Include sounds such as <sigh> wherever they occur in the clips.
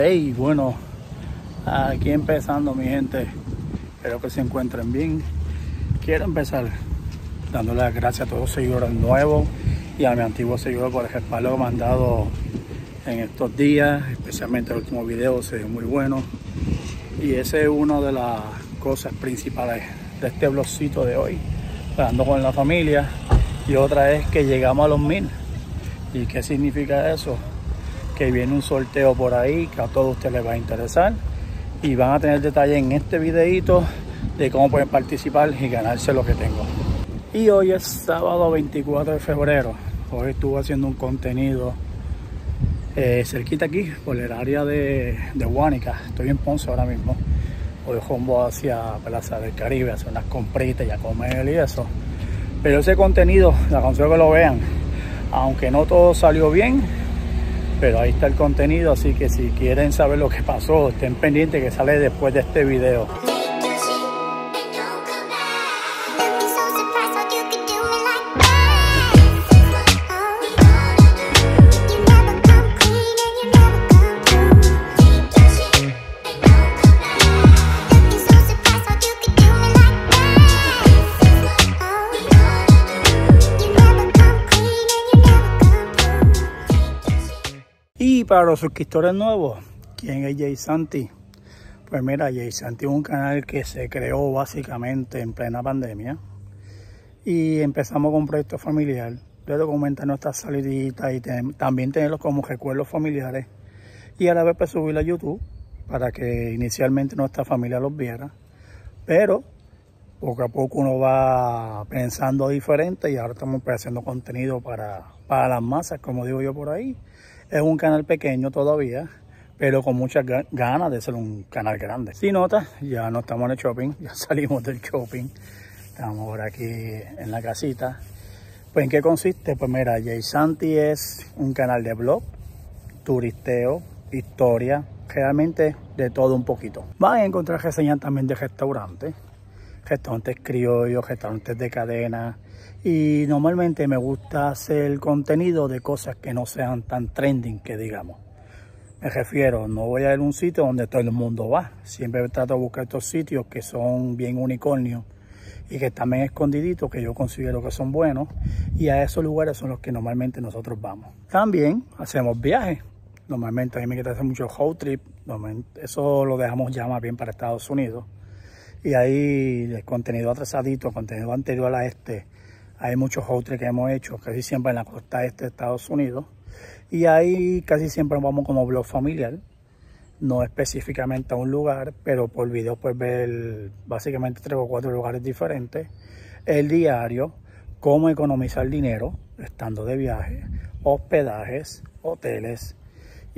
Hey, bueno, aquí empezando mi gente. Espero que se encuentren bien. Quiero empezar dándole las gracias a todos los seguidores nuevos y a mi antiguo seguidor por el respaldo que me han dado en estos días, especialmente el último video, se dio muy bueno. Y esa es una de las cosas principales de este blogcito de hoy, hablando con la familia. Y otra es que llegamos a los mil. ¿Y qué significa eso? Que viene un sorteo por ahí que a todos ustedes les va a interesar. Y van a tener detalles en este videito de cómo pueden participar y ganarse lo que tengo. Y hoy es sábado 24 de febrero. Hoy estuve haciendo un contenido eh, cerquita aquí, por el área de, de Huánica. Estoy en Ponce ahora mismo. Hoy rumbo hacia Plaza del Caribe, hacer unas compritas y a comer y eso. Pero ese contenido, la aconsejo que lo vean. Aunque no todo salió bien, pero ahí está el contenido. Así que si quieren saber lo que pasó, estén pendientes que sale después de este video. Para los suscriptores nuevos, ¿quién es Jay Santi? Pues mira, Jay Santi es un canal que se creó básicamente en plena pandemia. Y empezamos con un proyecto familiar de documentar nuestras saliditas y también tenerlos como recuerdos familiares. Y a la vez pues subirlo a YouTube para que inicialmente nuestra familia los viera. Pero poco a poco uno va pensando diferente y ahora estamos haciendo contenido para, para las masas, como digo yo por ahí. Es un canal pequeño todavía, pero con muchas ganas de ser un canal grande. Si notas, ya no estamos en el shopping, <laughs> ya salimos del shopping. Estamos ahora aquí en la casita. Pues en qué consiste? Pues mira, Jay Santi es un canal de blog, turisteo, historia, realmente de todo un poquito. Van a encontrar reseñas también de restaurantes, restaurantes criollos, restaurantes de cadena, y normalmente me gusta hacer contenido de cosas que no sean tan trending que digamos. Me refiero, no voy a ir a un sitio donde todo el mundo va. Siempre trato de buscar estos sitios que son bien unicornios y que están bien escondiditos, que yo considero que son buenos. Y a esos lugares son los que normalmente nosotros vamos. También hacemos viajes. Normalmente a mí me gusta hacer mucho road trip. Eso lo dejamos ya más bien para Estados Unidos. Y ahí el contenido atrasadito, contenido anterior a este, hay muchos road que hemos hecho, casi siempre en la costa este de Estados Unidos. Y ahí casi siempre vamos como blog familiar, no específicamente a un lugar, pero por video puedes ver básicamente tres o cuatro lugares diferentes. El diario, cómo economizar dinero estando de viaje, hospedajes, hoteles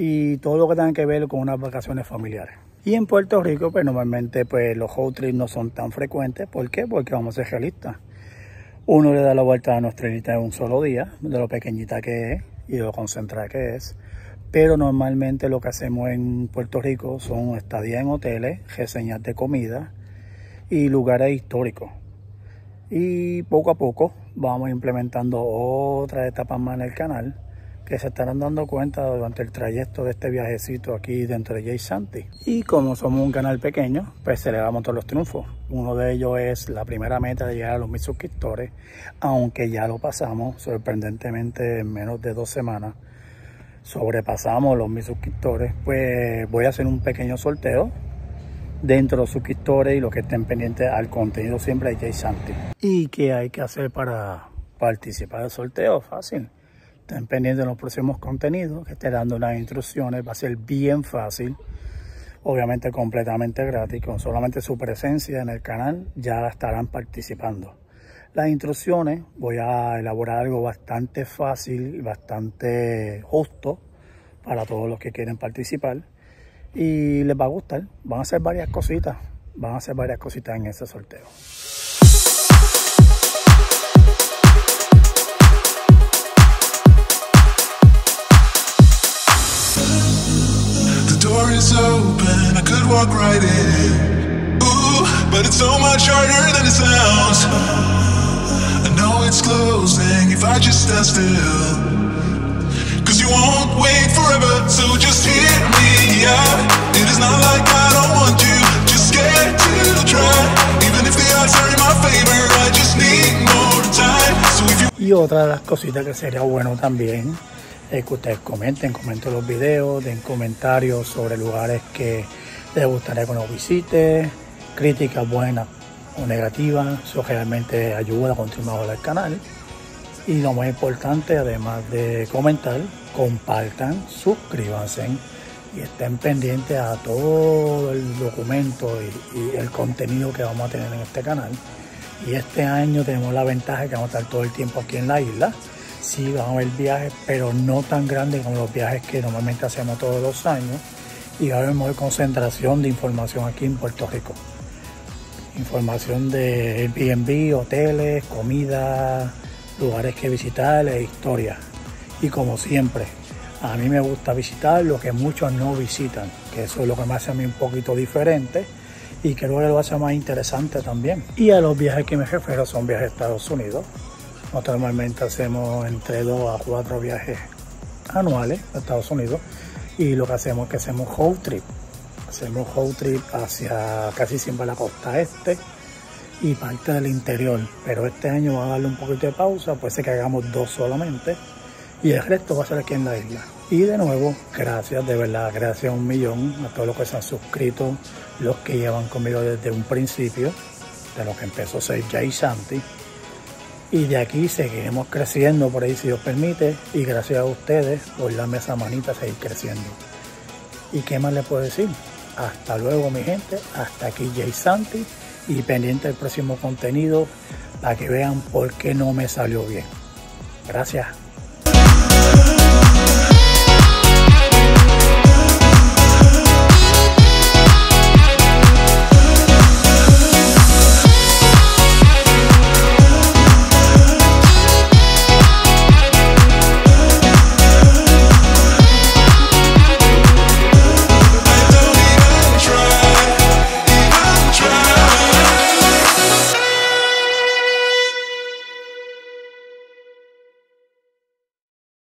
y todo lo que tenga que ver con unas vacaciones familiares. Y en Puerto Rico, pues normalmente pues, los road trips no son tan frecuentes. ¿Por qué? Porque vamos a ser realistas. Uno le da la vuelta a nuestra isla en un solo día, de lo pequeñita que es y de lo concentrada que es. Pero normalmente lo que hacemos en Puerto Rico son estadías en hoteles, reseñas de comida y lugares históricos. Y poco a poco vamos implementando otras etapas más en el canal que se estarán dando cuenta durante el trayecto de este viajecito aquí dentro de Jay Santi. Y como somos un canal pequeño, pues celebramos todos los triunfos. Uno de ellos es la primera meta de llegar a los mil suscriptores, aunque ya lo pasamos sorprendentemente en menos de dos semanas. Sobrepasamos los mil suscriptores, pues voy a hacer un pequeño sorteo dentro de los suscriptores y los que estén pendientes al contenido siempre de Jay Santi. ¿Y qué hay que hacer para participar del sorteo? Fácil Estén pendientes de los próximos contenidos, que esté dando unas instrucciones. Va a ser bien fácil, obviamente completamente gratis. Con solamente su presencia en el canal ya estarán participando. Las instrucciones, voy a elaborar algo bastante fácil bastante justo para todos los que quieren participar. Y les va a gustar. Van a hacer varias cositas. Van a hacer varias cositas en ese sorteo. you Y otra de las cositas que sería bueno también es que ustedes comenten, comenten los videos, den comentarios sobre lugares que les gustaría que nos visite, críticas buenas, o negativas, eso realmente ayuda a continuar el canal. Y lo más importante, además de comentar, compartan, suscríbanse y estén pendientes a todo el documento y, el contenido que vamos a tener en este canal. Y este año tenemos la ventaja que vamos a estar todo el tiempo aquí en la isla. Sí, vamos a ver viajes, pero no tan grandes como los viajes que normalmente hacemos todos los años. Y va a haber mayor concentración de información aquí en Puerto Rico. Información de Airbnb, hoteles, comida, lugares que visitar e historia. Y como siempre, a mí me gusta visitar lo que muchos no visitan, que eso es lo que me hace a mí un poquito diferente y creo que lo hace más interesante también. Y a los viajes que me refiero son viajes a Estados Unidos. Normalmente hacemos entre 2 a 4 viajes anuales a Estados Unidos y lo que hacemos es que hacemos road trip. Hacemos road trip hacia casi siempre la costa este y parte del interior. Pero este año va a darle un poquito de pausa, puede ser que hagamos dos solamente y el resto va a ser aquí en la isla. Y de nuevo, gracias, de verdad, gracias a un millón a todos los que se han suscrito, los que llevan conmigo desde un principio, de lo que empezó ser Jay Santi. Y de aquí seguiremos creciendo por ahí si Dios permite. Y gracias a ustedes por darme esa manita a seguir creciendo. ¿Y qué más les puedo decir? Hasta luego mi gente, hasta aquí Jay Santi y pendiente del próximo contenido para que vean por qué no me salió bien. Gracias.